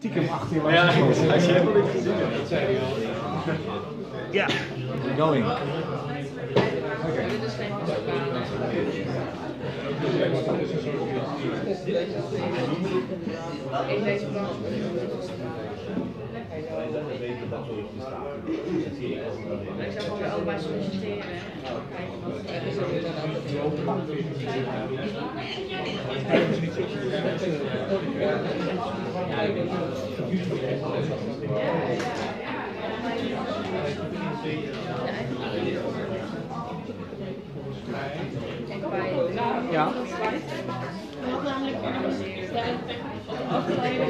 Stiekem Ja, als je helemaal niet gezien. Ja. Going. Ook. Ik. Ja, ja afgeleide.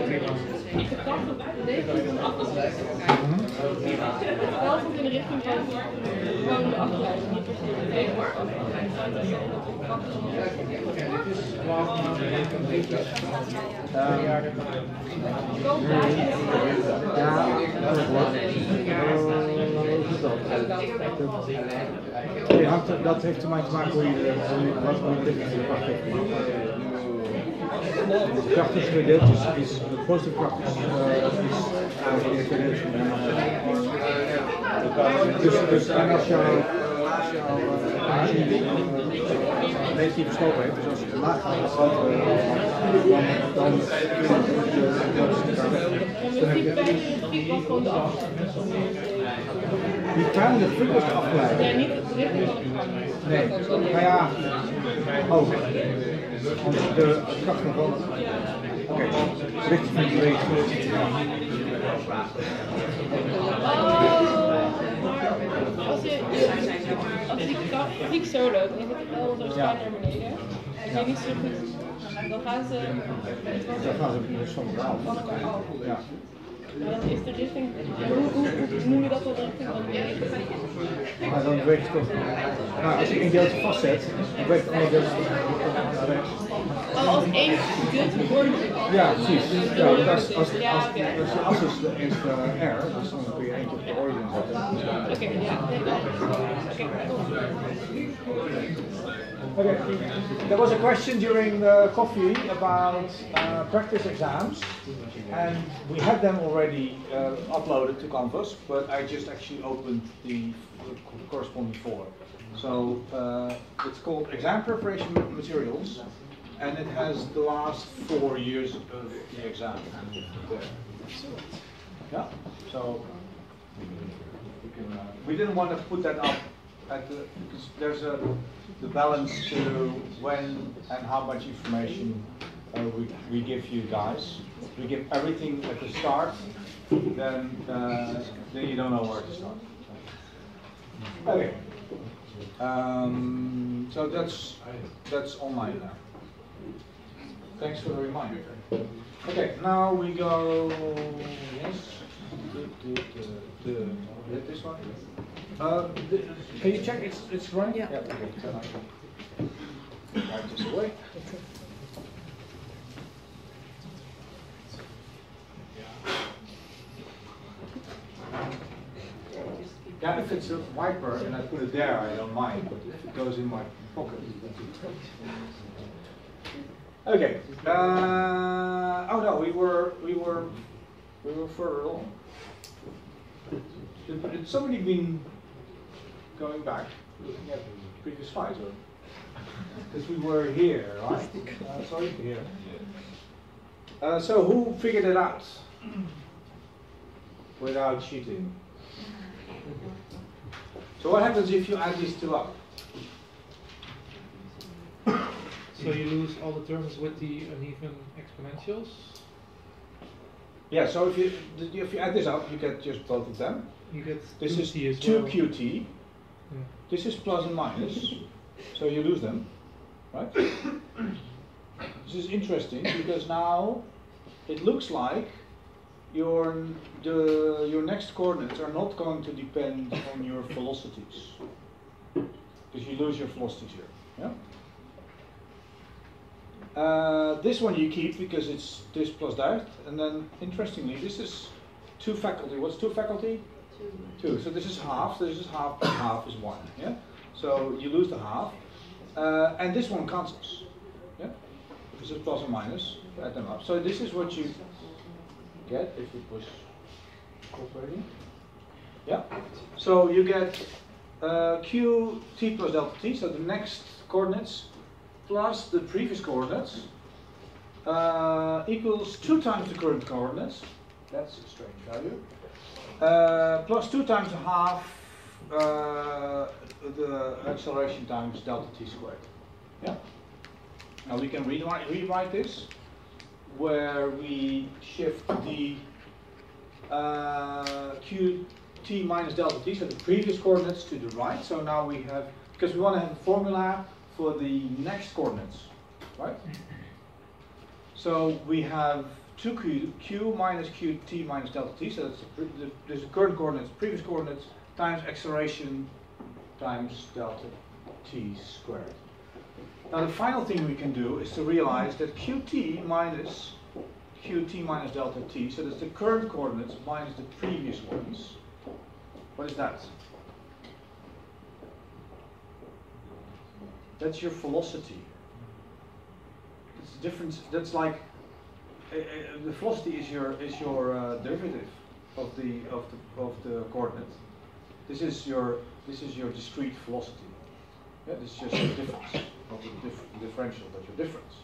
Wel goed in de richting van gewoon de afgeleide, niet per se de weg maar Ja, dat is dat? hangt, dat heeft te maken met hoe je wat voor je technische kracht hebt. Het kracht tussen de is, de positieve kracht is, Dus, dus en als jouw energie een beetje verstoken heeft, dus als je laag gaat, dan dan heb je die tuin ligt veel te afgeleid. Nee, niet op richting Nee, maar nou ja. Oh, want de kracht nog wel. Oké, richting van de regen. Oh. Als je, als die zo loopt dan je zet wel zo staan naar beneden, en je niet zo goed, dan gaan ze... Dan gaan ze soms af. Ja. Maar dan is de richting, hoe, noem je dat dan de de Maar dan beweegt het toch. Nou, als je één deeltje vastzet, dan beweegt het andere deeltje naar rechts. Oh, als één deeltje is. Ja, precies. Ja, want als, als, als, als, als je as is, de- is de R, dus dan kun je eentje op de origin zetten. Oké, ja. Oké. Okay. There was a question during the coffee about uh, practice exams, and we had them already uh, uploaded to Canvas, but I just actually opened the corresponding folder. So uh, it's called Exam Preparation Materials, and it has the last four years of the exam there. Yeah. So we. Uh, we didn't want to put that up at the because there's a the balance to when and how much information uh, we, we give you guys. We give everything at the start, then uh, then you don't know where to start. Okay. Um, so that's that's online now. Thanks for the reminder. Okay, now we go. Yes. This one. Uh, th- can you check it's it's running? Yeah. okay. Then I can wipe this away. Yeah, if it's a wiper and I put it there, I don't mind, but if it goes in my pocket. Okay. Uh, oh no, we were we were we were further along. Had had somebody been going back, looking at the previous slides, or because we were here, right? Uh, sorry, here. Uh, so who figured it out without cheating? So what happens if you add these two up? So you lose all the terms with the uneven exponentials? Yeah. So if you if you add this up, you get just both of them. You get This is 2t as two well. QT. Yeah. This is plus and minus, so you lose them, right? this is interesting because now it looks like your the your next coordinates are not going to depend on your velocities because you lose your velocities here. Yeah. Uh, this one you keep because it's this plus that, and then interestingly, this is two faculty. What's two faculty? Two. So this is half. This is half. Half is one. Yeah. So you lose the half, uh, and this one cancels. Yeah. This is plus and minus. Add them up. So this is what you get if you push cooperating. Yeah. So you get uh, q t plus delta t, so the next coordinates plus the previous coordinates uh, equals 2 times the current coordinates. That's a strange value. Uh, plus 2 times a half uh, the acceleration times delta t squared. Yeah. Now we can rewrite, rewrite this where we shift the uh, qt minus delta t, so the previous coordinates to the right. So now we have, because we want to have a formula for the next coordinates, right? So we have 2q q minus qt minus delta t, so that's the, the, the current coordinates, previous coordinates, times acceleration times delta t squared. Now the final thing we can do is to realize that qt minus qt minus delta t, so that's the current coordinates minus the previous ones. What is that? That's your velocity. It's different. That's like Eh, eh, eh, the velocity is your is your uh, derivative of the of the of the coordinate. This is your this is your discrete velocity. Yeah, this is just the difference, not the dif differential, but your difference.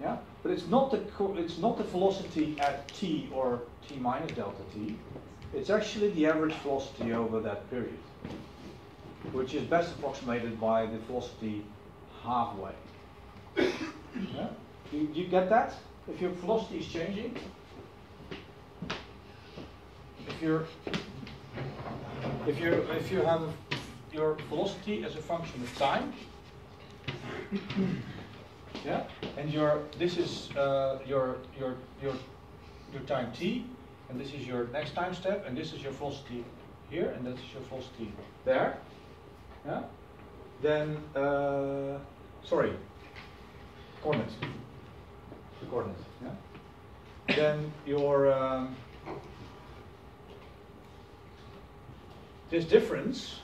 Yeah, but it's not the it's not the velocity at t or t minus delta t. It's actually the average velocity over that period, which is best approximated by the velocity halfway. Yeah? You, you get that? If your velocity is changing, if you're if you if you have your velocity as a function of time, yeah, and your this is uh, your your your your time t, and this is your next time step, and this is your velocity here, and this is your velocity there, yeah, then uh, sorry, coordinates, the coordinates, yeah, then your um, this difference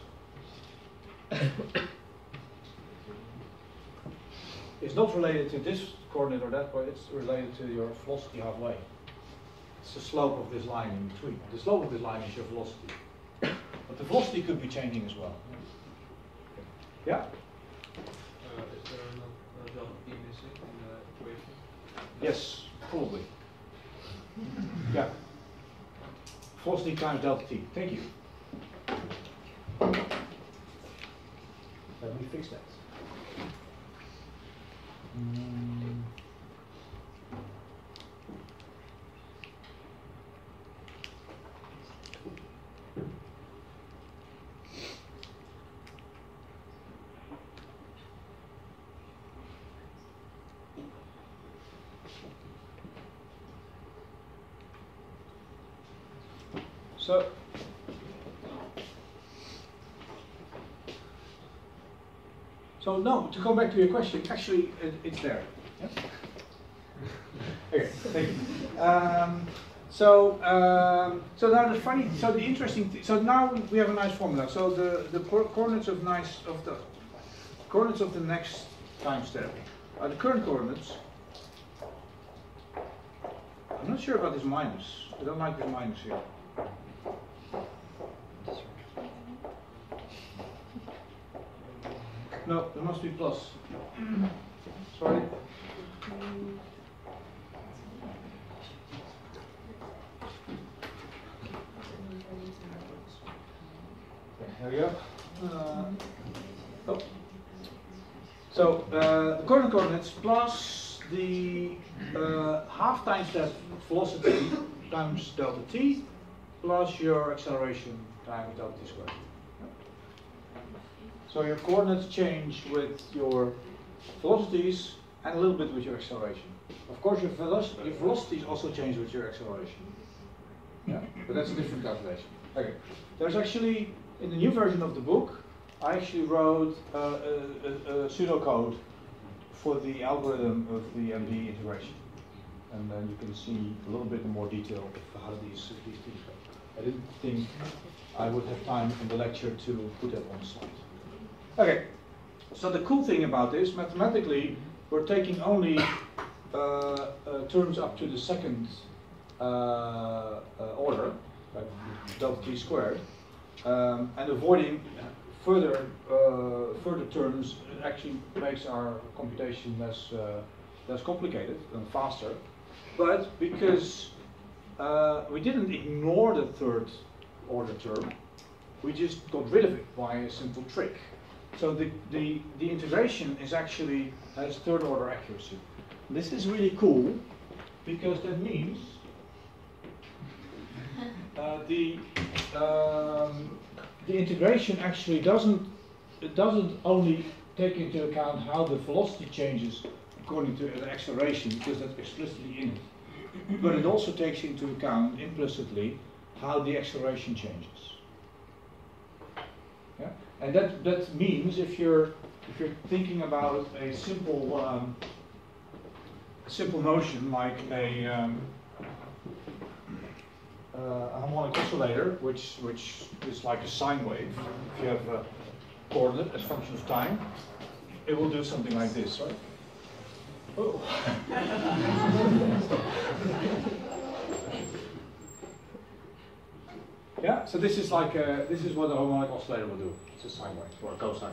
is not related to this coordinate or that coordinate, it's related to your velocity halfway. It's the slope of this line in between. The slope of this line is your velocity. But the velocity could be changing as well. Yeah? Uh, is there not a delta t missing in the equation? Yes, probably. Yeah. Velocity times delta t. Thank you. Let me fix that. Mm. So, so no, to come back to your question, actually it, it's there. Okay, thank you. Um, so, um, so now the funny, so the interesting, th so now we have a nice formula. So the the coordinates of nice of the coordinates of the next time step are the current coordinates. I'm not sure about this minus. I don't like this minus here. No, there must be plus. Sorry. There we go. Uh, oh. So uh, the current coordinates plus the uh, half times that velocity times delta t plus your acceleration times delta t squared. So your coordinates change with your velocities and a little bit with your acceleration. Of course, your, your velocities also change with your acceleration. Yeah, but that's a different calculation. Okay, there's actually in the new version of the book, I actually wrote uh, a, a, a pseudocode for the algorithm of the MD integration, and then you can see a little bit more detail of how these these things go. I didn't think I would have time in the lecture to put that on slide. Okay, so the cool thing about this, mathematically, we're taking only uh, uh, terms up to the second uh, uh, order, like delta t squared, um, and avoiding further uh, further terms actually makes our computation less uh, less complicated and faster. But because we didn't ignore the third order term, we just got rid of it by a simple trick. So the, the, the integration is actually has third order accuracy. This is really cool because that means uh, the um, the integration actually doesn't it doesn't only take into account how the velocity changes according to the acceleration because that's explicitly in it, but it also takes into account implicitly how the acceleration changes. And that, that means if you're if you're thinking about a simple um, simple motion like a, um, uh, harmonic oscillator, which which is like a sine wave. If you have a coordinate as a function of time, it will do something like this, right? Oh. yeah. So this is like a, this is what a harmonic oscillator will do. It's a sine wave or a cosine.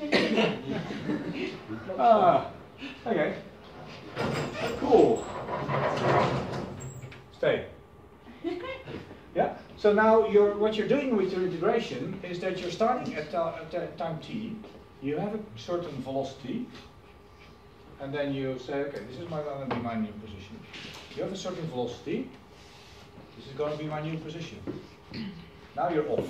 ah. Okay. Cool. Stay. Yeah. So now you're what you're doing with your integration is that you're starting at, uh, at time t. You have a certain velocity, and then you say, okay, this is my going to be my new position. You have a certain velocity. This is going to be my new position. Now you're off.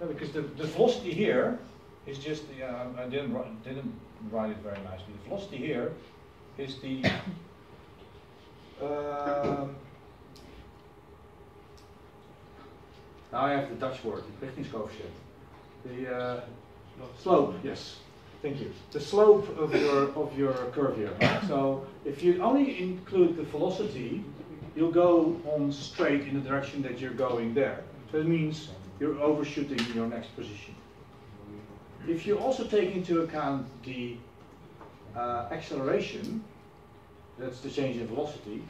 Because the, the velocity here is just the, uh, I didn't write, didn't write it very nicely. The velocity here is the um, now I have the Dutch word, the richtingscoefficient. The uh, slope, yes. Thank you. The slope of your of your curve here. So if you only include the velocity, you'll go on straight in the direction that you're going there. So it means you're overshooting your next position. If you also take into account the uh, acceleration, that's the change in velocity,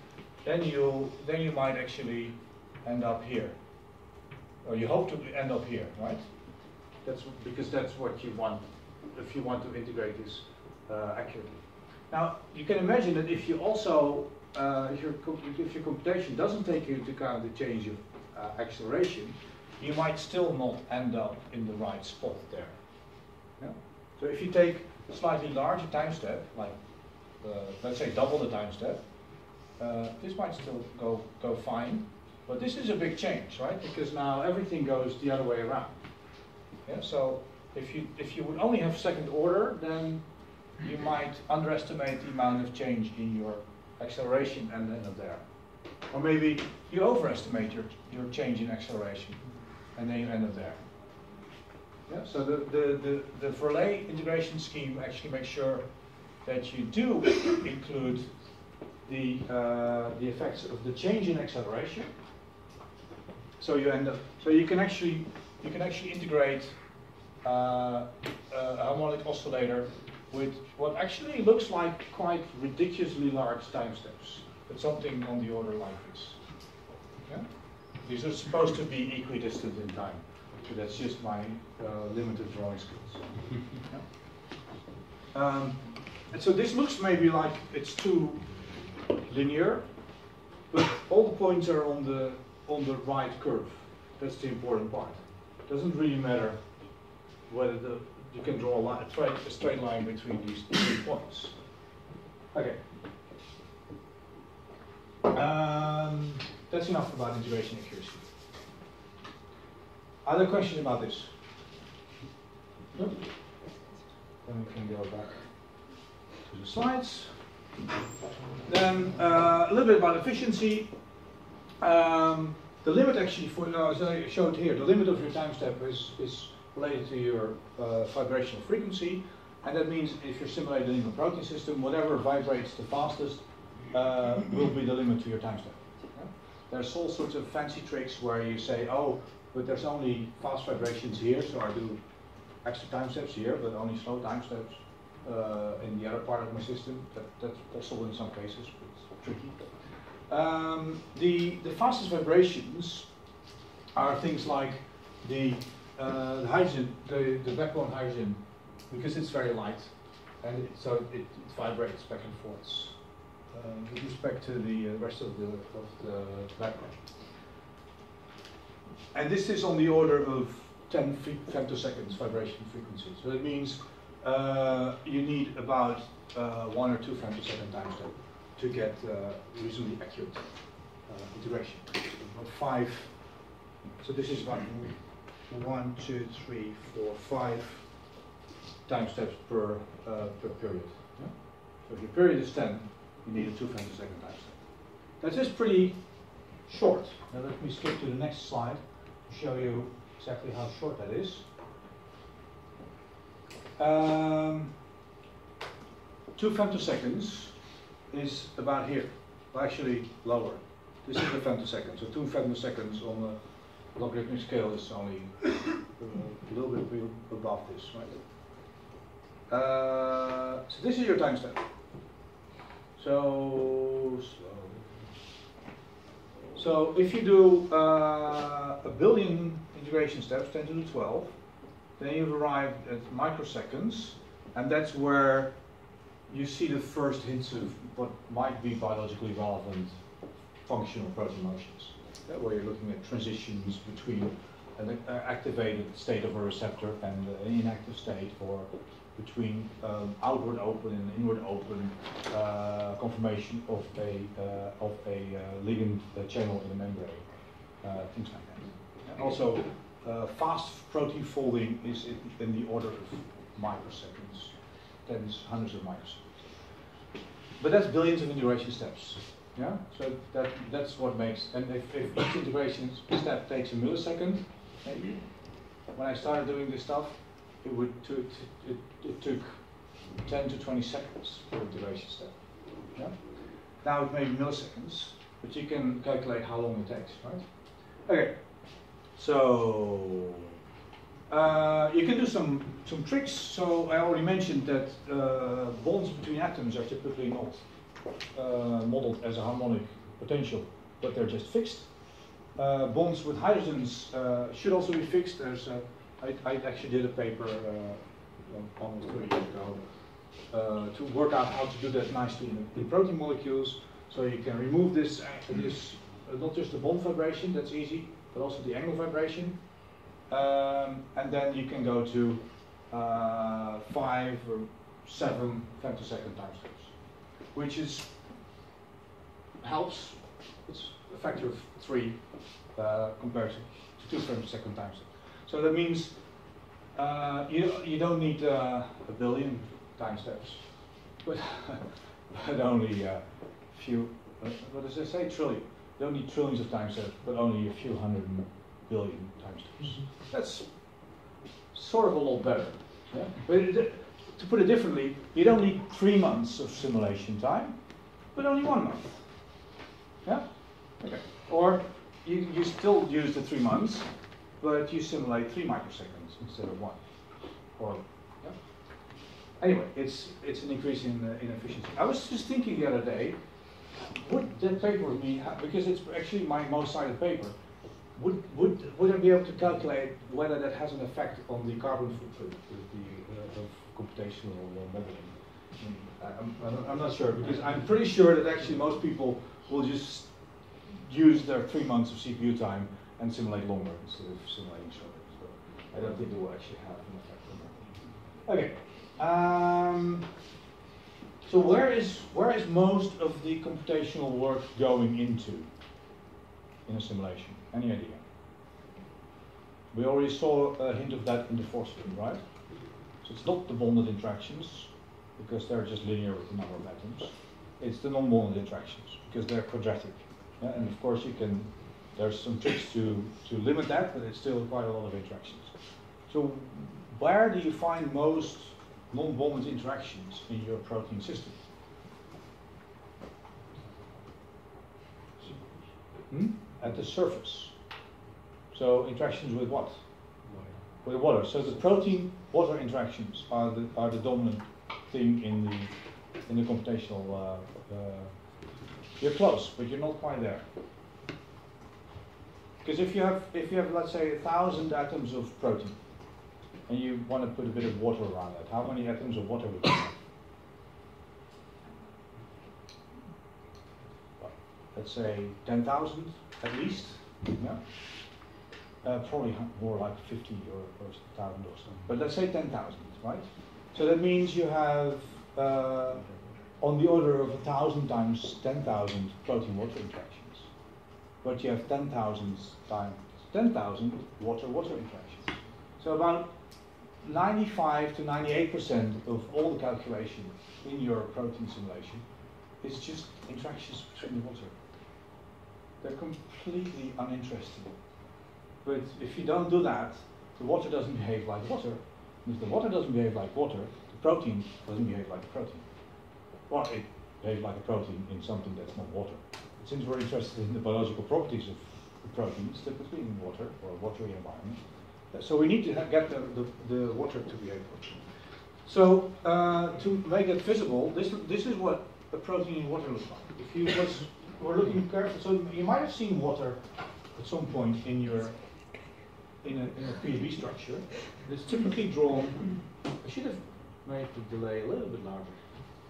then you then you might actually end up here, or you hope to end up here, right? That's because that's what you want if you want to integrate this uh, accurately. Now you can imagine that if you also uh, if your if your computation doesn't take into account the change of uh, acceleration, you might still not end up in the right spot there. Yeah? So if you take a slightly larger time step, like uh, let's say double the time step, uh, this might still go go fine, but this is a big change, right? Because now everything goes the other way around. Yeah. So if you if you would only have second order, then you might underestimate the amount of change in your acceleration and end up there. Or maybe you overestimate your, your change in acceleration and then you end up there. Yeah, so the, the, the, the Verlet integration scheme actually makes sure that you do include the, uh, the effects of the change in acceleration. So you end up, so you can actually, you can actually integrate uh, a harmonic oscillator with what actually looks like quite ridiculously large time steps, but something on the order like this. These are supposed to be equidistant in time, so that's just my uh, limited drawing skills. yeah? um, and so this looks maybe like it's too linear, but all the points are on the on the right curve. That's the important part. It doesn't really matter whether the you can draw a, line, a, straight, a straight line between these two points. Okay. Um, that's enough about integration accuracy. Other questions about this? No? Then we can go back to the slides. Then uh, a little bit about efficiency. Um, the limit actually, for uh, as I showed here, the limit of your time step is, is related to your uh, vibrational frequency. And that means if you're simulating even protein system, whatever vibrates the fastest uh, will be the limit to your time step. There's all sorts of fancy tricks where you say, oh, but there's only fast vibrations here, so I do extra time steps here, but only slow time steps uh, in the other part of my system. That, that's possible in some cases, but it's tricky. Um, the, the fastest vibrations are things like the, uh, the hydrogen, the, the backbone hydrogen, because it's very light, and it, so it, it vibrates back and forth with respect to the uh, rest of the, of the backbone. And this is on the order of 10 fe- femtoseconds vibration frequency. So it means uh, you need about uh, one or two femtosecond time step to get uh, reasonably accurate uh, integration. About five. So this is about one, two, three, four, five time steps per uh, per period. Yeah? So if your period is 10, you need a two femtosecond time step. That is pretty short. Now let me skip to the next slide to show you exactly how short that is. Um, two femtoseconds is about here, well, actually lower. This is a femtosecond, so two femtoseconds on the logarithmic scale is only a little bit above this, right? Uh, so this is your time step. So slow. So if you do uh, a billion integration steps, 10 to the 12, then you've arrived at microseconds, and that's where you see the first hints of what might be biologically relevant functional protein motions. That way you're looking at transitions between an activated state of a receptor and an inactive state, or between um, outward open and inward open uh, conformation of a uh, of a uh, ligand uh, channel in a membrane, uh, things like that. And also, fast protein folding is in, in the order of microseconds, tens, hundreds of microseconds. But that's billions of integration steps. Yeah, so that that's what makes. And if, if each integration step takes a millisecond, maybe when I started doing this stuff, it would took it, it took 10 to 20 seconds per integration step. Yeah? Now it may be milliseconds, but you can calculate how long it takes, right? Okay, so uh, you can do some some tricks. So I already mentioned that uh, bonds between atoms are typically not uh, modeled as a harmonic potential, but they're just fixed. Uh, bonds with hydrogens uh, should also be fixed. There's a, I, I actually did a paper uh, almost 30 years ago uh, to work out how to do that nicely in, in protein molecules. So you can remove this, uh, this uh, not just the bond vibration, that's easy, but also the angle vibration. Um, and then you can go to uh, five or seven femtosecond time steps, which is helps. It's a factor of three uh, compared to, two femtosecond time steps. So that means uh, you you don't need uh, a billion time steps, but but only a few. Uh, what does it say? Trillion. You don't need trillions of time steps, but only a few hundred billion time steps. That's sort of a lot better. Yeah? But it, to put it differently, you don't need three months of simulation time, but only one month. Yeah? Okay. Or you, you still use the three months, but you simulate three microseconds instead of one. Or yeah. Anyway, it's it's an increase in uh, in efficiency. I was just thinking the other day, would that paper be because it's actually my most cited paper. Would would would I be able to calculate whether that has an effect on the carbon footprint of the uh, of computational uh, modeling? I'm, I'm, I'm not sure because I'm pretty sure that actually most people will just use their three months of CPU time and simulate longer instead of simulating shorter. So I don't think it will actually have an effect on that. Okay. Um, so where is where is most of the computational work going into in a simulation? Any idea? We already saw a hint of that in the force field, right? So it's not the bonded interactions because they're just linear with the number of atoms. It's the non-bonded interactions because they're quadratic. Yeah, and of course you can, there's some tricks to, to limit that, but it's still quite a lot of interactions. So where do you find most non-bonded interactions in your protein system? Hmm? At the surface. So interactions with what? With water. So the protein water interactions are the are the dominant thing in the in the computational uh, uh, You're close, but you're not quite there. Because if you have, if you have, let's say, a thousand atoms of protein, and you want to put a bit of water around that, how many atoms of water would you have? Let's say 10,000 at least, yeah? Uh, probably more like 50 or, or 1,000 or so. But let's say 10,000, right? So that means you have uh, on the order of 1,000 times 10,000 protein water interactions. But you have 10,000 times 10,000 water water interactions. So about 95 to 98% of all the calculation in your protein simulation is just interactions between the water. They're completely uninteresting. But if you don't do that, the water doesn't behave like water. And if the water doesn't behave like water, the protein doesn't behave like a protein. Or it behaves like a protein in something that's not water. Since we're interested in the biological properties of the proteins, typically in water or a watery environment, uh, so we need to get the, the, the water to behave. So uh, to make it visible, this this is what a protein in water looks like. If you was were looking carefully, so you might have seen water at some point in your in a, in a structure. It's typically drawn. I should have made the delay a little bit larger.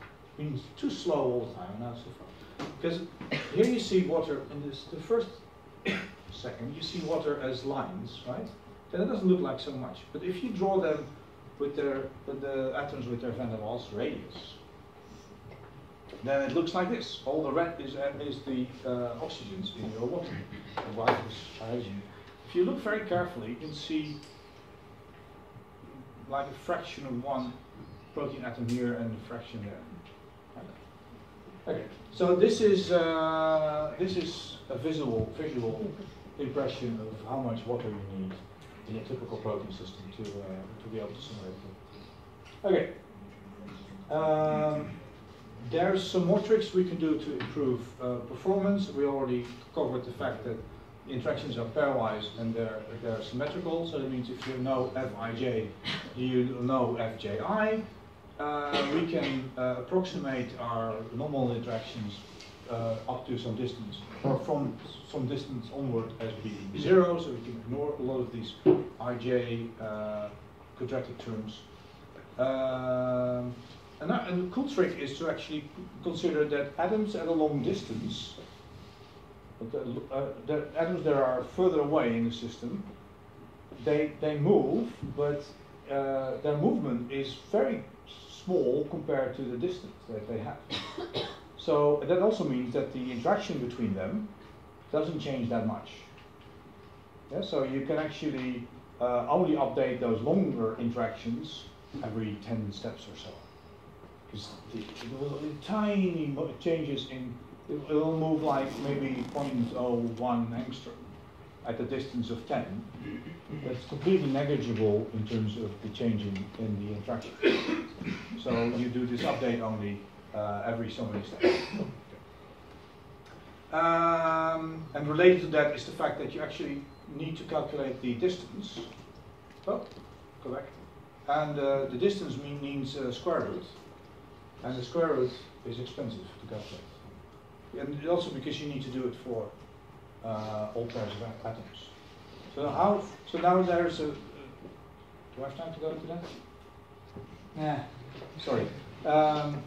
It's been too slow all the time, now so fast. Because here you see water in this the first second you see water as lines, right? Then it doesn't look like so much. But if you draw them with their with the atoms with their van der Waals radius, then it looks like this. All the red is uh, is the uh, oxygens in your water. The white is hydrogen. If you look very carefully, you can see like a fraction of one protein atom here and a fraction there. Okay, so this is uh, this is a visual visual impression of how much water you need in a typical protein system to uh, to be able to simulate it. Okay. Um, there's some more tricks we can do to improve uh, performance. We already covered the fact that interactions are pairwise and they're, they're symmetrical. So that means if you know Fij, you know Fji. Uh, we can uh, approximate our normal interactions uh, up to some distance, or from some distance onward as being zero, so we can ignore a lot of these ij uh, quadratic terms. Um, and, that, and the cool trick is to actually consider that atoms at a long distance, but the, uh, the atoms that are further away in the system, they, they move, but uh, their movement is very small compared to the distance that they have. so that also means that the interaction between them doesn't change that much. Yeah, so you can actually uh, only update those longer interactions every 10 steps or so. Because the, tiny changes in, it will move like maybe 0.01 angstrom at a distance of 10. That's completely negligible in terms of the change in, the interaction. so you do this update only uh, every so many steps. Um, and related to that is the fact that you actually need to calculate the distance. Oh, correct. And uh, the distance mean, means uh, square root. And the square root is expensive to calculate. And also because you need to do it for uh, all pairs of atoms. So how? So now there's a. Uh, do I have time to go into that? Nah. Sorry. Um,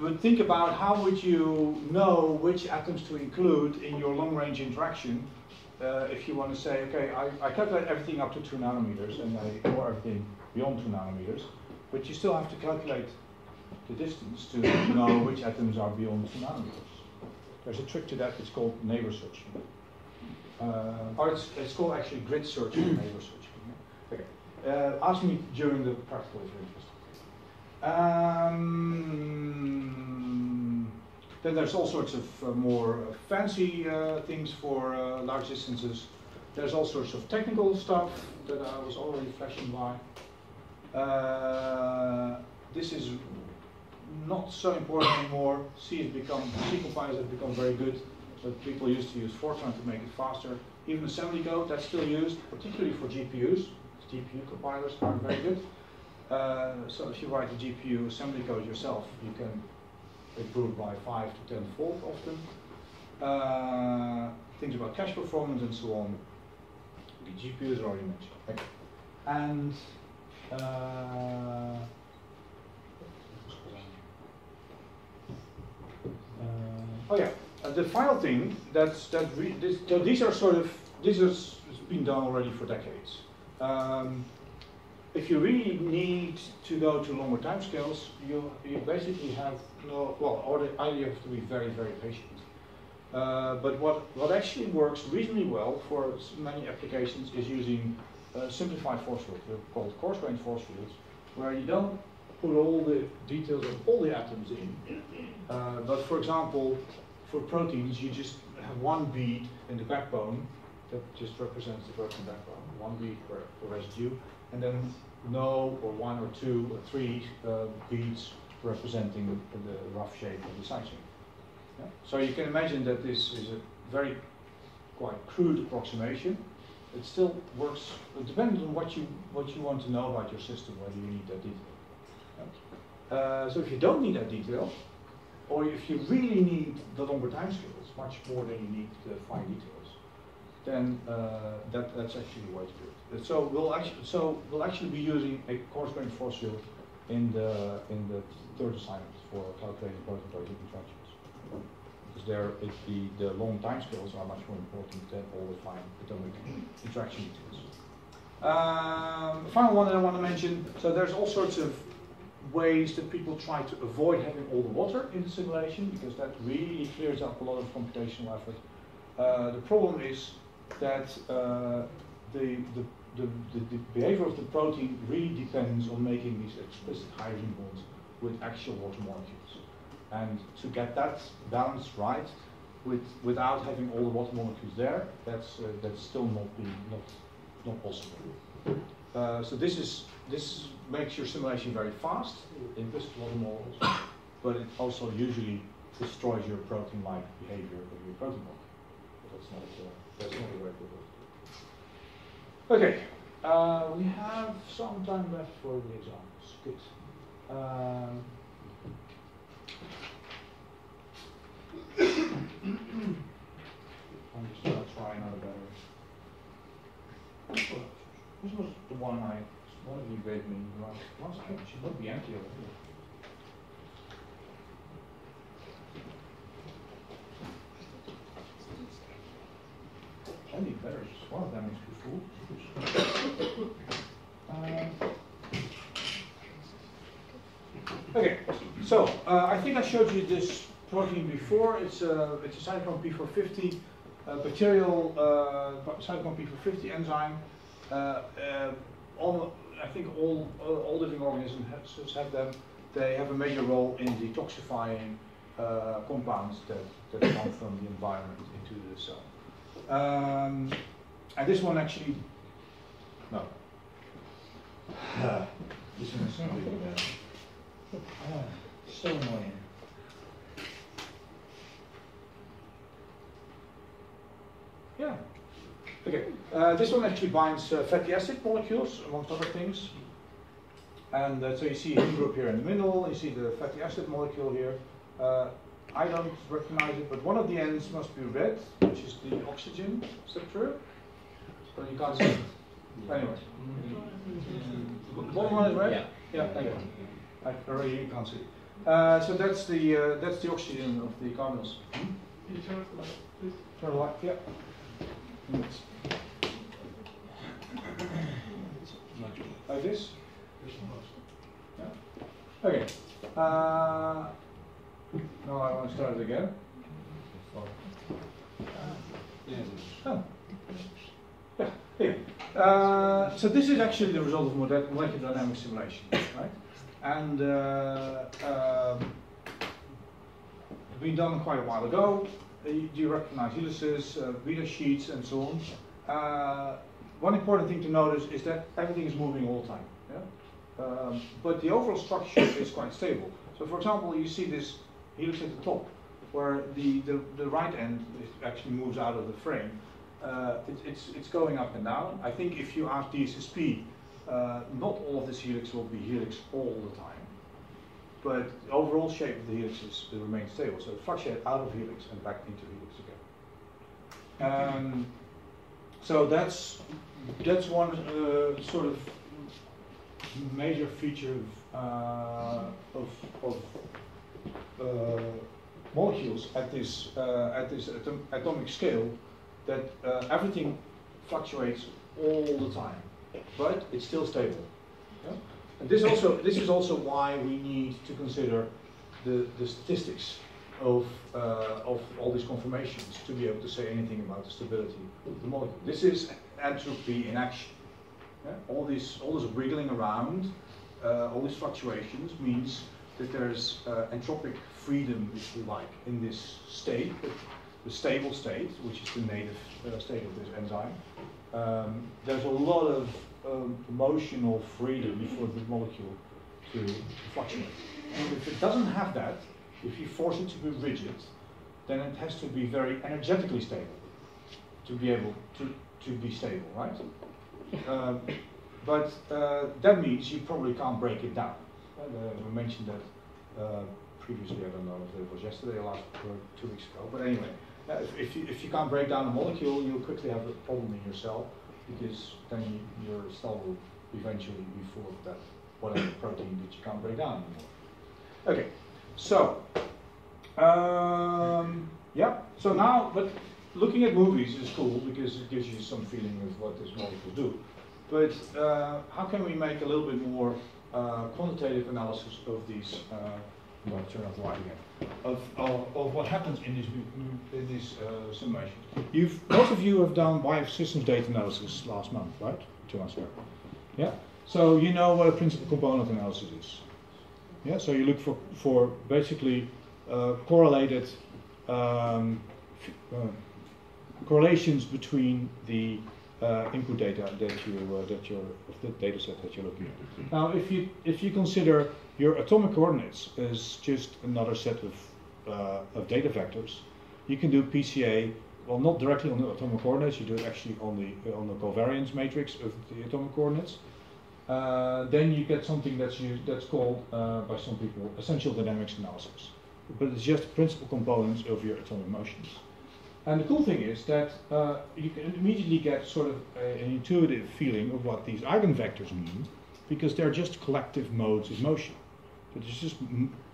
but think about how would you know which atoms to include in your long-range interaction uh, if you want to say, okay, I, I calculate everything up to two nanometers and I ignore everything beyond two nanometers, but you still have to calculate the distance to know which atoms are beyond two nanometers. There's a trick to that, it's called neighbor searching. Uh, or it's, it's called actually grid searching, neighbor searching. yeah. Okay. Uh, ask me during the practical if you're interested. Um, then there's all sorts of uh, more fancy uh, things for uh, large distances. There's all sorts of technical stuff that I was already flashing by. Uh, this is not so important anymore. C has become C compilers have become very good, but people used to use Fortran to make it faster. Even assembly code that's still used, particularly for GPUs. GPU compilers aren't very good. Uh, so if you write the GPU assembly code yourself, you can improve by 5 to 10 fold often. Uh, things about cache performance and so on. The GPU is already mentioned. Okay. And uh, uh, oh yeah, uh, the final thing that's that this, these are sort of this has been done already for decades. Um, if you really need to go to longer timescales, you you basically have no well, or the, either you have to be very very patient. Uh, but what what actually works reasonably well for many applications is using uh, simplified force fields. Called coarse grained force fields, where you don't put all the details of all the atoms in. Uh, but for example, for proteins, you just have one bead in the backbone that just represents the protein backbone, one bead per, per residue, and then no or one or two or three uh, beads representing the rough shape of the side chain. Yeah? So you can imagine that this is a very quite crude approximation. It still works. Depends on what you what you want to know about your system, whether you need that detail. Uh, so if you don't need that detail, or if you really need the longer time scales, much more than you need the fine details, then uh, that, that's actually the way to do it. So we'll actually so we'll actually be using a coarse grained force field in the in the third assignment for calculating protein interactions. Because there it, the, the long time scales are much more important than all the fine atomic interaction details. Um, final one that I want to mention, so there's all sorts of ways that people try to avoid having all the water in the simulation because that really clears up a lot of computational effort. Uh, the problem is that uh, the, the, the, the, behavior of the protein really depends on making these explicit hydrogen bonds with actual water molecules. And to get that balance right, with, without having all the water molecules there, that's, uh, that's still not, being, not, not possible. Uh, so this is this makes your simulation very fast, implicit water models, but it also usually destroys your protein-like behavior of your protein model. But that's not uh, that's not the way to do. Okay, uh, we have some time left for the examples. Good. Um, I'm just gonna try another battery. This was the one I, one of you gave me last, last time. She would be empty over here. I need batteries. One of them is full. Um, okay, so uh, I think I showed you this protein before. It's a, it's a cytochrome P450 uh, bacterial uh, cytochrome P450 enzyme. Uh, uh, all, I think all, all living organisms have, have them. They have a major role in detoxifying uh, compounds that, that come from the environment into the cell. Um, and this one actually, no. this one is really bad. Ah, so annoying. Yeah. Okay. Uh, this one actually binds uh, fatty acid molecules, amongst other things. And uh, so you see a group here in the middle, you see the fatty acid molecule here. Uh, I don't recognize it, but one of the ends must be red, which is the oxygen. Is? But you can't see it. Anyway. Bottom one is red? Yeah. Yeah, thank you. I already can't see. Uh, so that's the uh, that's the oxygen of the carbonyls. Hmm? You turn it like this. Turn the light, yeah. Like this? Yeah. Okay. Uh, now I want to start it again. Oh. Yeah, here. Uh, so this is actually the result of mole- molecular dynamic simulation, right? And uh, um, it's been done quite a while ago. You, you recognize helices, uh, beta sheets, and so on. Uh, one important thing to notice is that everything is moving all the time. Yeah? Um, but the overall structure is quite stable. So, for example, you see this helix at the top, where the, the, the right end actually moves out of the frame. Uh, it, it's, it's going up and down. I think if you ask DSSP, uh, not all of this helix will be helix all the time. But the overall shape of the helix is, remains stable. So it fluctuates out of helix and back into helix again. Um, so that's that's one uh, sort of major feature of uh, of, of uh, molecules at this uh, at this atom atomic scale that uh, everything fluctuates all the time, but it's still stable. Yeah? And this also this is also why we need to consider the, the statistics of uh, of all these conformations to be able to say anything about the stability of the molecule. This is entropy in action. Yeah? All this all this wriggling around, uh, all these fluctuations means that there's uh, entropic freedom, if you like, in this state, the stable state, which is the native uh, state of this enzyme. Um, there's a lot of um, emotional freedom for the molecule to fluctuate. And if it doesn't have that, if you force it to be rigid, then it has to be very energetically stable to be able to, to be stable, right? Um, but uh, that means you probably can't break it down. Uh, we mentioned that uh, previously, I don't know if it was yesterday or last two weeks ago, but anyway, uh, if, if, you, if you can't break down a molecule, you'll quickly have a problem in your cell because then you, your cell will eventually be full of that whatever protein that you can't break down anymore. Okay, so um, yeah, so now, but looking at movies is cool because it gives you some feeling of what this molecule do. But uh, how can we make a little bit more uh, quantitative analysis of these? Uh, well, off the light again. Of, of, of what happens in this in this uh, simulation. You've most of you have done biosystems data analysis last month, right? Two months ago. Yeah. So you know what a principal component analysis is. Yeah. So you look for for basically uh, correlated um, uh, correlations between the uh, input data that you uh, that you're the data set that you're looking at. Now, if you if you consider your atomic coordinates as just another set of uh, of data vectors, you can do PCA. Well, not directly on the atomic coordinates. You do it actually on the on the covariance matrix of the atomic coordinates. Uh, then you get something that's used, that's called uh, by some people essential dynamics analysis. But it's just principal components of your atomic motions. And the cool thing is that uh, you can immediately get sort of a, an intuitive feeling of what these eigenvectors mean, because they're just collective modes of motion. But it's just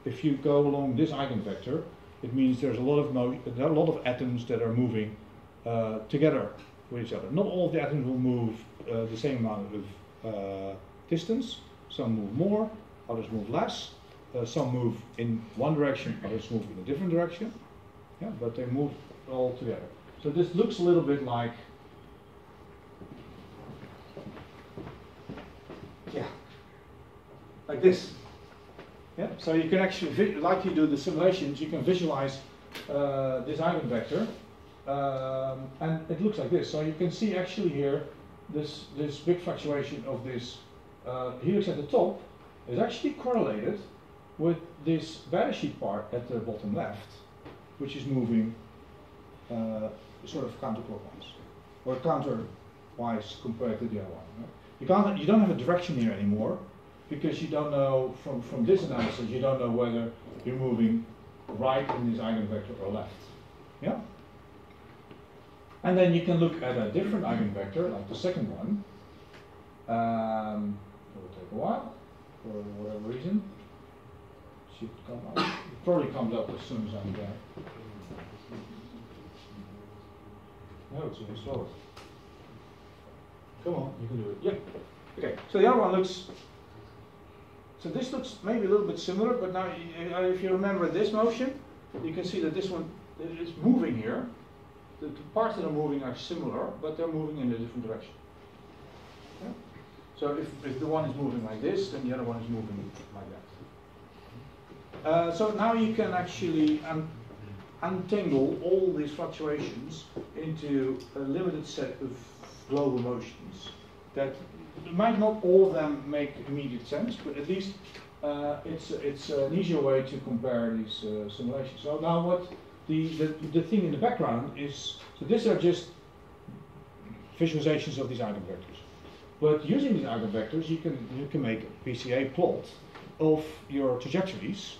if you go along this eigenvector, it means there's a lot of there are a lot of atoms that are moving uh, together with each other. Not all of the atoms will move uh, the same amount of uh, distance. Some move more, others move less. Uh, some move in one direction, others move in a different direction. Yeah, but they move all together. So this looks a little bit like, yeah, like this. Yeah, so you can actually, like you do the simulations, you can visualize uh, this eigenvector, um, and it looks like this. So you can see actually here, this, this big fluctuation of this uh, helix at the top is actually correlated with this sheet part at the bottom left, which is moving uh, sort of counterclockwise or counterwise compared to the other one. Right? You can't, you don't have a direction here anymore because you don't know from from this analysis you don't know whether you're moving right in this eigenvector or left. Yeah. And then you can look at a different eigenvector, like the second one. Um, it will take a while, for whatever reason. Should come up. It probably comes up as soon as I'm there. No, it's even slower. Come on, you can do it. Yeah. Okay, so the other one looks. So this looks maybe a little bit similar, but now uh, if you remember this motion, you can see that this one is moving here. The, the parts that are moving are similar, but they're moving in a different direction. Yeah? So if, if the one is moving like this, then the other one is moving like that. Uh, so now you can actually um, untangle all these fluctuations into a limited set of global motions that might not all of them make immediate sense, but at least uh, it's it's an easier way to compare these uh, simulations. So now what the, the the thing in the background is so these are just visualizations of these eigenvectors. But using these eigenvectors, you can you can make a PCA plot of your trajectories,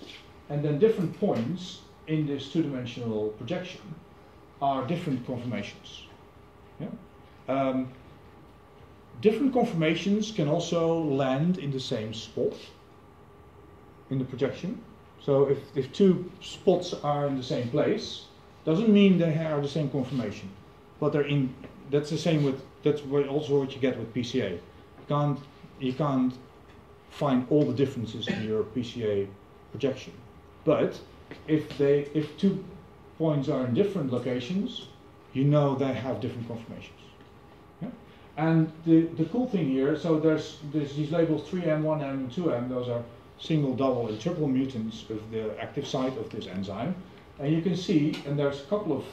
and then different points in this two-dimensional projection are different conformations. Yeah? Um, different conformations can also land in the same spot in the projection. So if, if two spots are in the same place, doesn't mean they are the same conformation, but they're in. That's the same with that's what, also what you get with PCA. You can't you can't find all the differences in your PCA projection, but if they if two points are in different locations, you know they have different conformations. Yeah? And the, the cool thing here, so there's, there's these labels 3M, 1M, and 2M. Those are single, double, and triple mutants of the active site of this enzyme. And you can see, and there's a couple of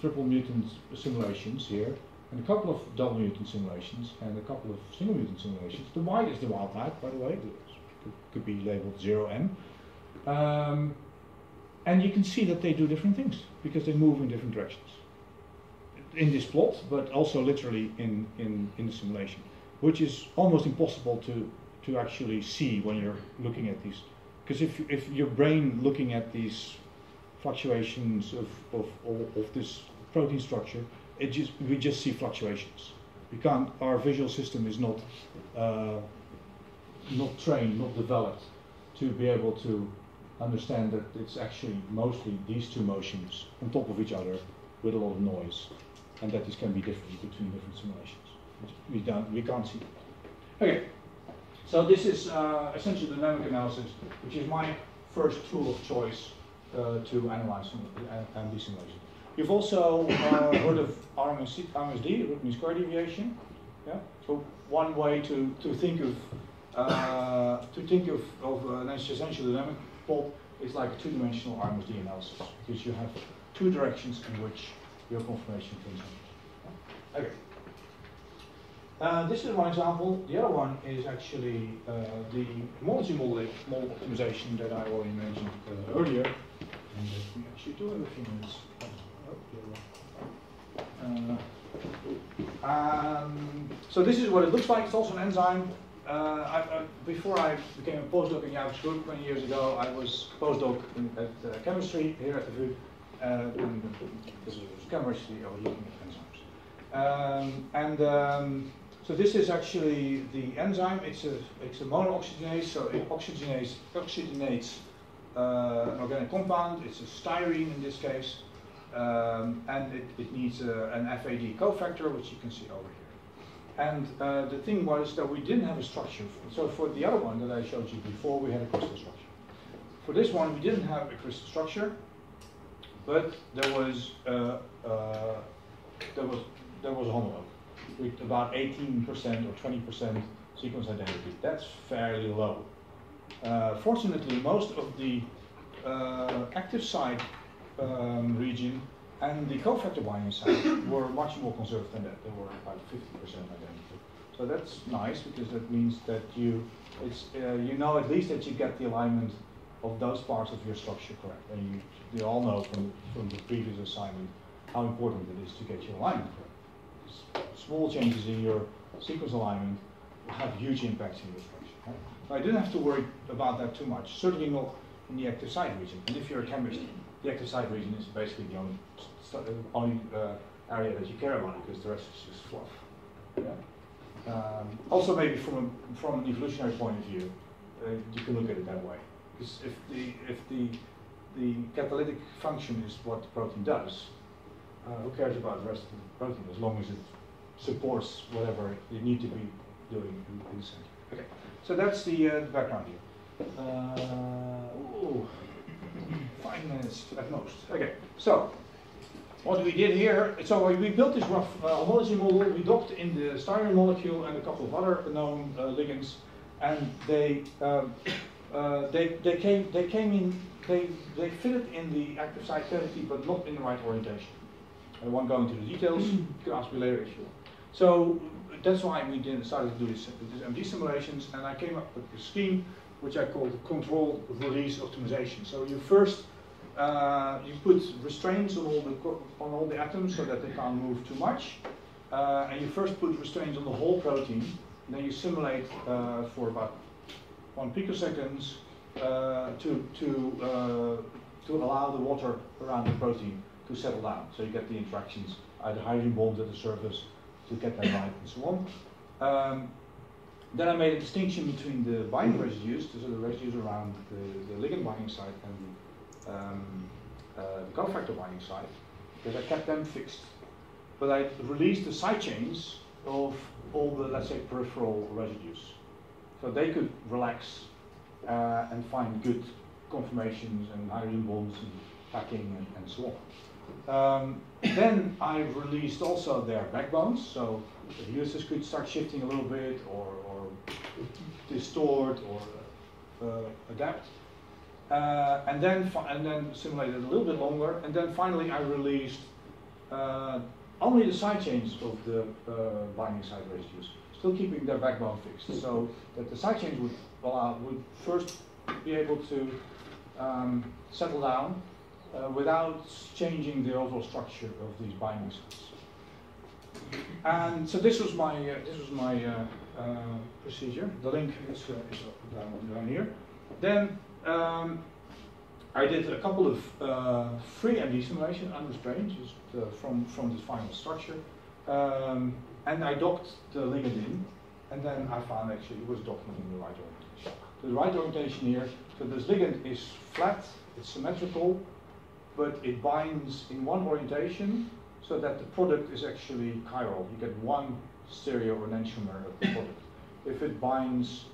triple mutant simulations here, and a couple of double mutant simulations, and a couple of single mutant simulations. The white is the wild type, by the way. It could, could be labeled 0M. Um, and you can see that they do different things because they move in different directions in this plot, but also literally in, in, in the simulation, which is almost impossible to, to actually see when you're looking at these. Because if, if your brain looking at these fluctuations of, of, of, this protein structure, it just, we just see fluctuations. We can't, our visual system is not, uh, not trained, not developed to be able to understand that it's actually mostly these two motions on top of each other with a lot of noise, and that this can be different between different simulations. We, don't, we can't see. Okay, so this is uh, essentially dynamic analysis, which is my first tool of choice uh, to analyze and these simulations. You've also uh, heard of RMSD, RMSD, mean square deviation. Yeah. So one way to, to think of uh, to think of, of an essential dynamic plot is like a two-dimensional RMSD analysis because you have two directions in which your conformation can change. Okay. Uh, this is one example. The other one is actually uh, the homology model, model optimization that I already mentioned uh, earlier. And we actually do have a few minutes. Oh, uh, um, so this is what it looks like. It's also an enzyme. Uh, I, I, before I became a postdoc in group 20 years ago, I was postdoc in, at uh, chemistry here at the VU. Uh, this is chemistry or looking at enzymes. Um, and um, so this is actually the enzyme. It's a it's a monooxygenase, so it oxygenates oxygenates uh, an organic compound. It's a styrene in this case, um, and it, it needs a, an FAD cofactor, which you can see over here. And uh, the thing was that we didn't have a structure. So for the other one that I showed you before, we had a crystal structure. For this one, we didn't have a crystal structure, but there was uh, uh, there was there was a homologue with about 18% or 20% sequence identity. That's fairly low. Uh, fortunately, most of the uh, active site um, region and the cofactor binding site were much more conserved than that. They were about 50% identical. So that's nice because that means that you, it's, uh, you know at least that you get the alignment of those parts of your structure correct. And you, you all know from, from the previous assignment how important it is to get your alignment correct. Small changes in your sequence alignment have huge impacts in your structure. Right? So I didn't have to worry about that too much, certainly not in the active site region. And if you're a chemist, the active region is basically the only, only uh, area that you care about because the rest is just fluff. Yeah? Um, also, maybe from a, from an evolutionary point of view, uh, you can look at it that way. Because if the if the the catalytic function is what the protein does, uh, who cares about the rest of the protein as long as it supports whatever you need to be doing in, the center. Okay, so that's the, uh, the background here. Uh, five minutes at most. Okay, so what we did here, so we built this rough uh, homology model, we docked in the styrene molecule and a couple of other known uh, ligands, and they, um, uh, they, they, came, they came in, they, they fitted in the active site cavity, but not in the right orientation. I won't go into the details, you can ask me later if you want. So that's why we started to do this, this MD simulations, and I came up with a scheme which I call controlled release optimization. So you first uh, you put restraints on all the on all the atoms so that they can't move too much, uh, and you first put restraints on the whole protein. Then you simulate uh, for about one picoseconds uh, to to uh, to allow the water around the protein to settle down. So you get the interactions, either hydrogen bonds at the surface to get them right and so on. Um, then I made a distinction between the binding residues, so the residues around the, the ligand binding site and the, um, uh, the cofactor binding site, because I kept them fixed. But I released the side chains of all the, let's say, peripheral residues. So they could relax uh, and find good conformations and hydrogen bonds and packing and, and so on. Um, then I released also their backbones, so the users could start shifting a little bit or, or distort or uh, adapt. Uh, and then and then simulated a little bit longer, and then finally I released uh, only the side chains of the uh, binding site residues, still keeping their backbone fixed, so that the side chains would allow, would first be able to um, settle down uh, without changing the overall structure of these binding sites. And so this was my uh, this was my uh, uh procedure. The link is, uh, is down, down here. Then um, I did a couple of uh, free MD simulation unrestrained, just from from this final structure, um, and I docked the ligand in, and then I found actually it was docked in the right orientation. The right orientation here. So this ligand is flat, it's symmetrical, but it binds in one orientation so that the product is actually chiral. You get one stereo enantiomer of the product. If it binds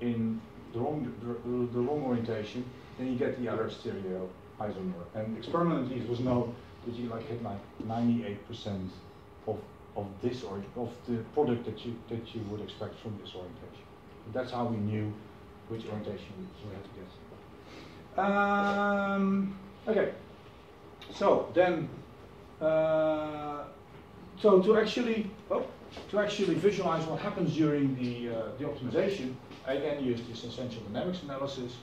in the wrong, the, the wrong orientation, then you get the other stereo isomer. And experimentally, it was known that you like hit like 98% of of this or of the product that you that you would expect from this orientation. that's how we knew which orientation we had to get. Um, okay. So then, uh, so to actually, oh, to actually visualize what happens during the, uh, the optimization, I again used this essential dynamics analysis,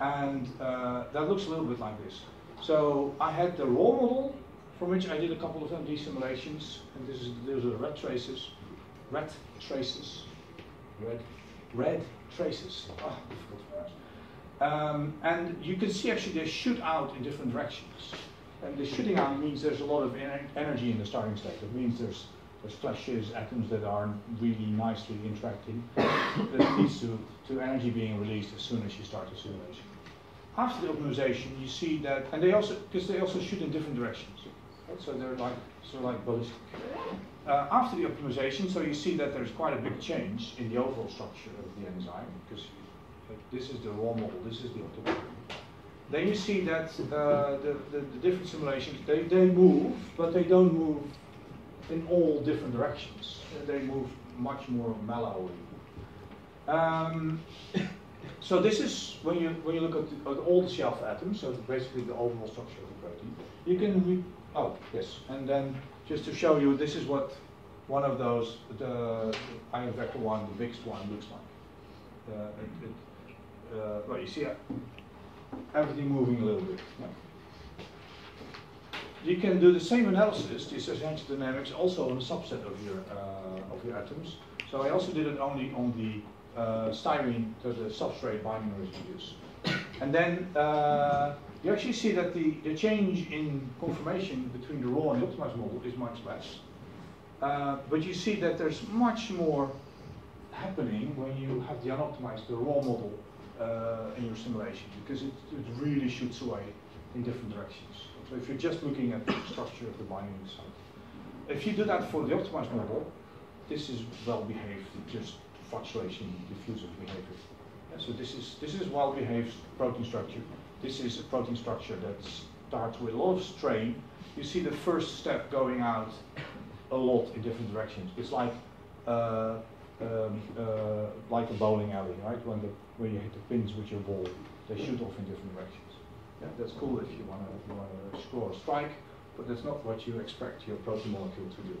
and uh, that looks a little bit like this. So I had the raw model, from which I did a couple of MD simulations, and this is those are the red traces, red traces, red, red traces. Ah, difficult to pronounce. Um, and you can see actually they shoot out in different directions. And the shooting out means there's a lot of energy in the starting state. It means there's clashes, atoms that are really nicely interacting. that leads to, to energy being released as soon as you start the simulation. After the optimization, you see that, and they also, because they also shoot in different directions. Right? So they're like, sort of like ballistic. Uh, after the optimization, so you see that there's quite a big change in the overall structure of the enzyme, because this is the raw model, this is the optimization. Then you see that uh, the, the, the, different simulations, they, they move, but they don't move in all different directions. They move much more mellowly. Um, so this is, when you, when you look at, the, at, all the shelf atoms, so basically the overall structure of the protein, you can, oh, yes, and then just to show you, this is what one of those, the eigenvector one, the biggest one, looks like. Uh, it, it, uh, well, you see, everything moving a little bit. Yeah. You can do the same analysis, this essential dynamics, also on a subset of your uh, of your atoms. So I also did it only on the uh, styrene, to the substrate binding residues. And then uh, you actually see that the, the change in conformation between the raw and the optimized model is much less. Uh, but you see that there's much more happening when you have the unoptimized, the raw model uh, in your simulation because it, it really shoots away in different directions. So if you're just looking at the structure of the binding site. If you do that for the optimized model, this is well behaved, just fluctuation, diffusive behavior. Yeah, so this is this is well behaved protein structure. This is a protein structure that starts with a lot of strain. You see the first step going out a lot in different directions. It's like uh, um, uh, like a bowling alley, right? When the when you hit the pins with your ball, they shoot off in different directions. Yeah, that's cool if you want to score a strike, but that's not what you expect your protein molecule to do.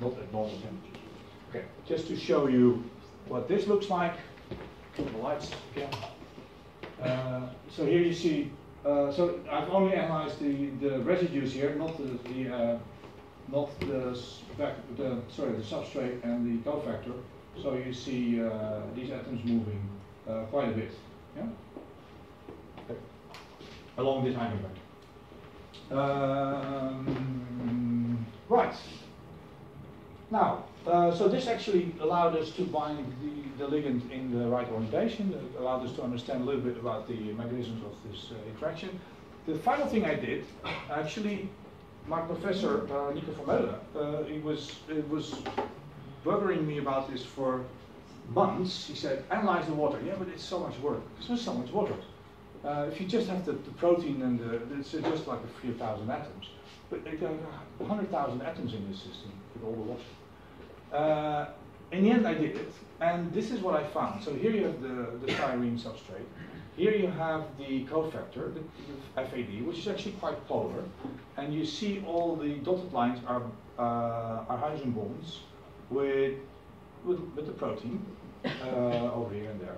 not at normal temperatures. Okay, just to show you what this looks like. Turn The lights again. Uh, so here you see. Uh, so I've only analyzed the, the residues here, not the, the uh, not the, the sorry the substrate and the cofactor. So you see uh, these atoms moving uh, quite a bit. Yeah? Along this bank. Um, right. Now, uh, so this actually allowed us to bind the, the ligand in the right orientation, it allowed us to understand a little bit about the mechanisms of this uh, interaction. The final thing I did, actually, my professor, uh, Nico Vermeulen, uh, he was, it was buggering me about this for months. He said, analyze the water. Yeah, but it's so much work. There's so much water. Uh, if you just have the, the protein and the, it's just like a few thousand atoms. But there are 100,000 atoms in this system with all the water. Uh, in the end, I did it, and this is what I found. So here you have the, the styrene substrate. Here you have the cofactor, the, FAD, which is actually quite polar, and you see all the dotted lines are, uh, are hydrogen bonds with, with, with the protein uh, over here and there.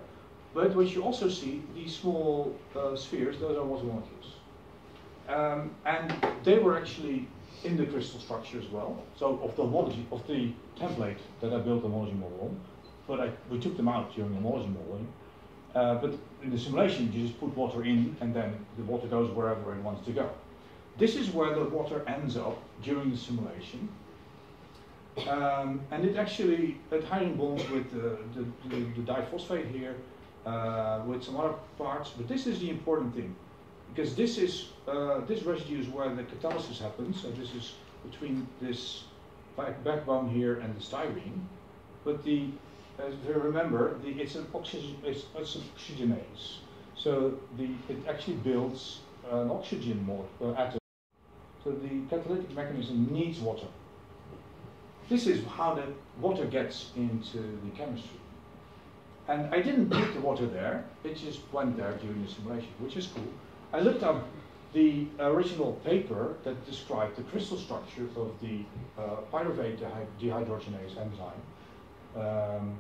But what you also see, these small uh, spheres, those are water molecules. Um, and they were actually in the crystal structure as well. So of the homology, of the template that I built the homology model on, but I, we took them out during the homology modeling. Uh, but in the simulation, you just put water in, and then the water goes wherever it wants to go. This is where the water ends up during the simulation. Um, and it actually, it hydrogen bonds with the, the, the, the diphosphate here, uh, with some other parts, but this is the important thing because this is uh, this residue is where the catalysis happens. So this is between this back backbone here and the styrene. But the as you remember, the, it's an oxygen it's, it's an oxygenase. So the it actually builds an oxygen more, uh, atom. So the catalytic mechanism needs water. This is how the water gets into the chemistry. And I didn't put the water there, it just went there during the simulation, which is cool. I looked up the original paper that described the crystal structure of the uh, pyruvate dehydrogenase enzyme. Um,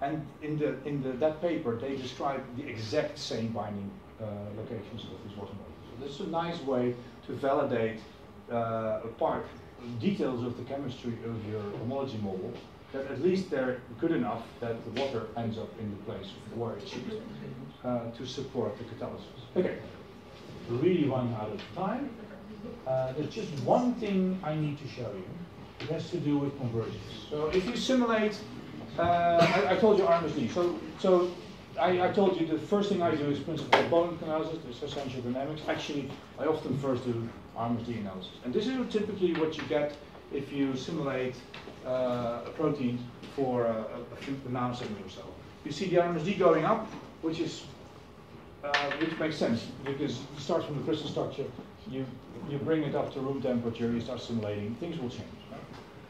and in, the, in the, that paper, they describe the exact same binding uh, locations of these water molecules. So this is a nice way to validate uh, part details of the chemistry of your homology model that at least they're good enough that the water ends up in the place where it should uh, to support the catalysis. Okay, really running out of time. Uh, there's just one thing I need to show you. It has to do with convergence. So if you simulate, uh, I, I, told you RMSD. So, so I, I, told you the first thing I do is principal component analysis, this essential dynamics. Actually, I often first do RMSD analysis. And this is typically what you get if you simulate uh, a protein for a, a few nanosecond or so. You see the RMSD going up, which is uh, which makes sense because you start from the crystal structure, you you bring it up to room temperature, you start simulating, things will change. Right?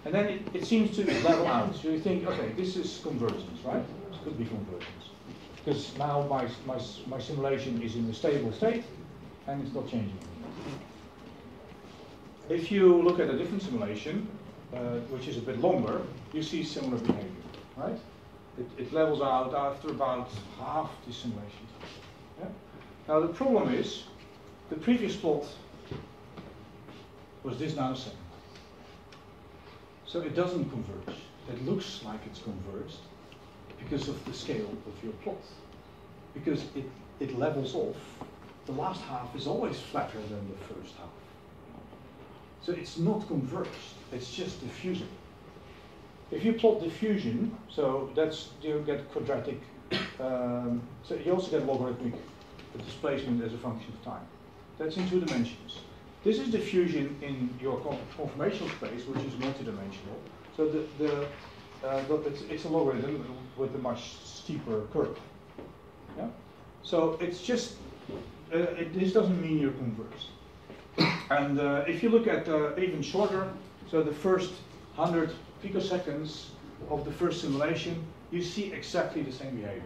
And then it, it seems to level out. So you think, okay, this is convergence, right? This could be convergence. Because now my, my, my simulation is in a stable state and it's not changing. If you look at a different simulation, uh, which is a bit longer, you see similar behavior, right? It, it levels out after about half the simulation. Yeah? Now the problem is, the previous plot was this nanosecond. So it doesn't converge. It looks like it's converged because of the scale of your plot. Because it, it levels off. The last half is always flatter than the first half. So it's not converged, it's just diffusing. If you plot diffusion, so that's you get quadratic, um, so you also get logarithmic displacement as a function of time. That's in two dimensions. This is diffusion in your conformational space, which is multidimensional. So the, the, uh, it's, it's, a logarithm with a much steeper curve. Yeah? So it's just, uh, it, this doesn't mean you're converged. And uh, if you look at uh, even shorter, so the first 100 picoseconds of the first simulation, you see exactly the same behavior.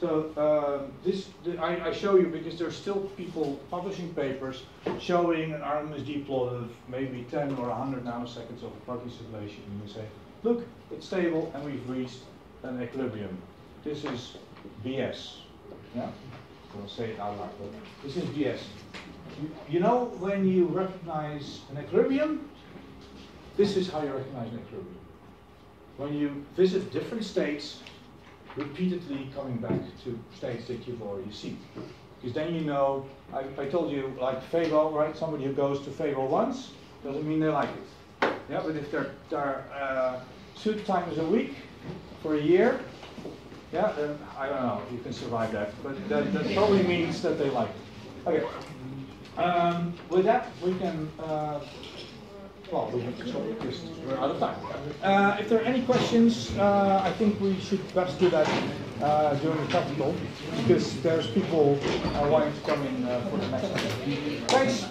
So uh, this the, I, I, show you because there's still people publishing papers showing an RMSD plot of maybe 10 or 100 nanoseconds of a protein simulation, and you say, look, it's stable and we've reached an equilibrium. This is BS. Yeah, I'll say it out loud. This is BS. You know when you recognize an equilibrium? This is how you recognize an equilibrium. When you visit different states, repeatedly coming back to states that you've already seen. Because then you know, I, I told you, like Fable, right? Somebody who goes to Fable once doesn't mean they like it. Yeah, but if they're, they're uh, two times a week for a year, yeah, then I don't know you can survive that, but that, that probably means that they like it. Okay. Um, with that, we can, uh, well, we have to stop because we're out of time. Uh, if there are any questions, uh, I think we should best do that uh, during the practical because there's people uh, wanting to come in uh, for the next. Thanks.